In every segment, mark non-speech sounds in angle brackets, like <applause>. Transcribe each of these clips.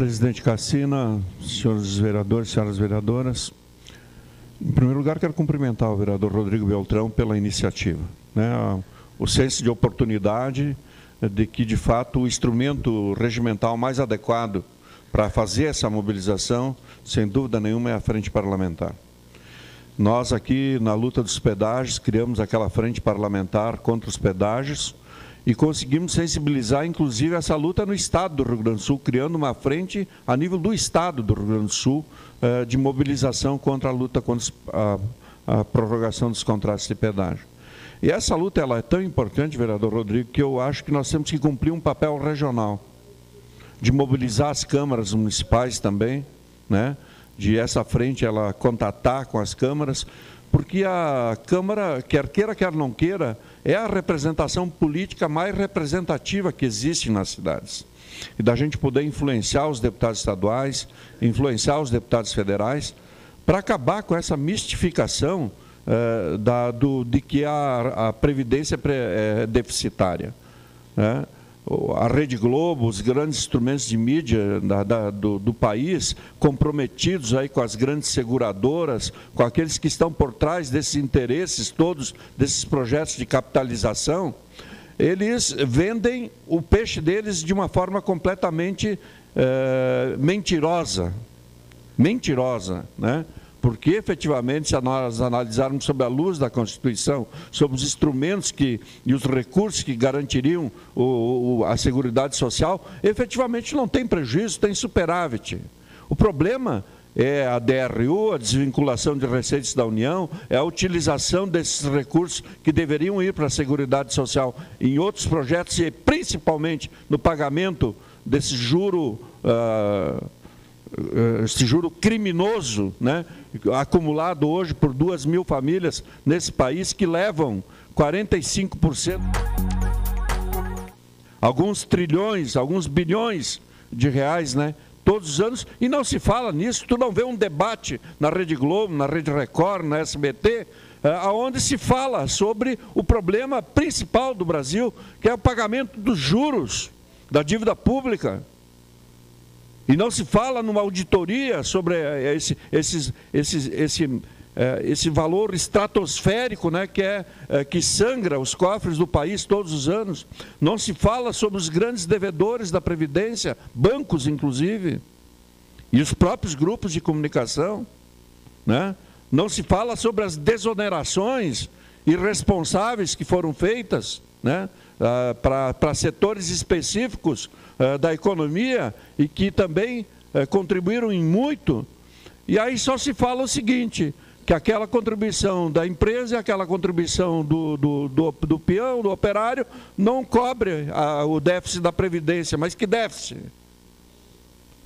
Presidente Cassina, senhores vereadores, senhoras vereadoras, em primeiro lugar, quero cumprimentar o vereador Rodrigo Beltrão pela iniciativa. Né? O senso de oportunidade de que, de fato, o instrumento regimental mais adequado para fazer essa mobilização, sem dúvida nenhuma, é a frente parlamentar. Nós aqui, na luta dos pedágios, criamos aquela frente parlamentar contra os pedágios, e conseguimos sensibilizar, inclusive, essa luta no Estado do Rio Grande do Sul, criando uma frente a nível do Estado do Rio Grande do Sul eh, de mobilização contra a luta contra a, a prorrogação dos contratos de pedágio. E essa luta ela é tão importante, vereador Rodrigo, que eu acho que nós temos que cumprir um papel regional, de mobilizar as câmaras municipais também, né? de essa frente ela contatar com as câmaras, porque a Câmara, quer queira, quer não queira, é a representação política mais representativa que existe nas cidades. E da gente poder influenciar os deputados estaduais, influenciar os deputados federais, para acabar com essa mistificação eh, da, do, de que a, a Previdência é deficitária. Né? A Rede Globo, os grandes instrumentos de mídia da, da, do, do, país, comprometidos aí com as grandes seguradoras, com aqueles que estão por trás desses interesses todos, desses projetos de capitalização, eles vendem o peixe deles de uma forma completamente é, mentirosa. Mentirosa, né? Porque, efetivamente, se nós analisarmos sob a luz da Constituição, sobre os instrumentos que, e os recursos que garantiriam o, o, a Seguridade Social, efetivamente não tem prejuízo, tem superávit. O problema é a DRU, a desvinculação de receitas da União, é a utilização desses recursos que deveriam ir para a Seguridade Social em outros projetos e principalmente no pagamento desse juro. Uh, esse juro criminoso, né, acumulado hoje por duas mil famílias nesse país que levam 45%, alguns trilhões, alguns bilhões de reais, né, todos os anos, e não se fala nisso, tu não vê um debate na Rede Globo, na Rede Record, na SBT, eh, aonde se fala sobre o problema principal do Brasil, que é o pagamento dos juros da dívida pública. E não se fala numa auditoria sobre eh, esse, esses, esses, esse, eh, esse valor estratosférico né, que, é, eh, que sangra os cofres do país todos os anos. Não se fala sobre os grandes devedores da Previdência, bancos inclusive, e os próprios grupos de comunicação. Né? Não se fala sobre as desonerações irresponsáveis que foram feitas né, ah, para setores específicos eh, da economia e que também eh, contribuíram em muito. E aí só se fala o seguinte, que aquela contribuição da empresa e aquela contribuição do, do, do, do peão, do operário, não cobre a, o déficit da Previdência. Mas que déficit?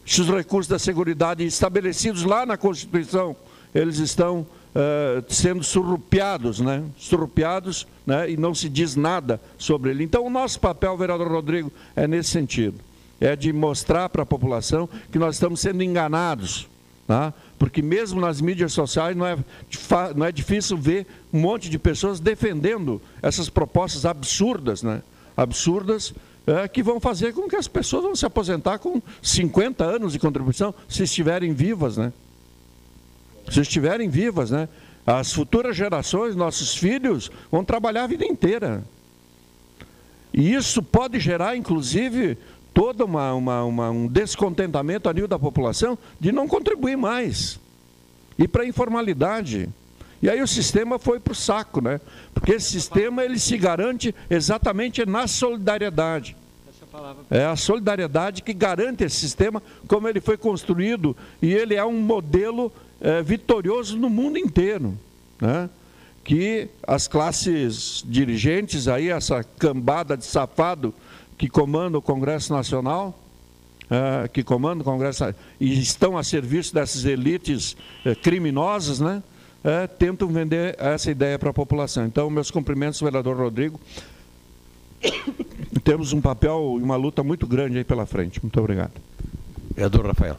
Se os recursos da Seguridade estabelecidos lá na Constituição, eles estão Uh, sendo surrupiados, né? surrupiados né? e não se diz nada sobre ele. Então, o nosso papel, vereador Rodrigo, é nesse sentido. É de mostrar para a população que nós estamos sendo enganados. Tá? Porque mesmo nas mídias sociais não é, não é difícil ver um monte de pessoas defendendo essas propostas absurdas, né? absurdas, é, que vão fazer com que as pessoas vão se aposentar com 50 anos de contribuição, se estiverem vivas, né? Se estiverem vivas, né? As futuras gerações, nossos filhos, vão trabalhar a vida inteira. E isso pode gerar, inclusive, todo uma, uma, uma, um descontentamento a nível da população de não contribuir mais. E para a informalidade. E aí o sistema foi para o saco, né? Porque esse sistema ele se garante exatamente na solidariedade. É a solidariedade que garante esse sistema, como ele foi construído, e ele é um modelo é, vitorioso no mundo inteiro. Né? Que as classes dirigentes, aí, essa cambada de safado que comanda o Congresso Nacional, é, que comanda o Congresso e estão a serviço dessas elites é, criminosas, né? É, tentam vender essa ideia para a população. Então, meus cumprimentos, vereador Rodrigo. <coughs> Temos um papel e uma luta muito grande aí pela frente. Muito obrigado. Vereador Rafael.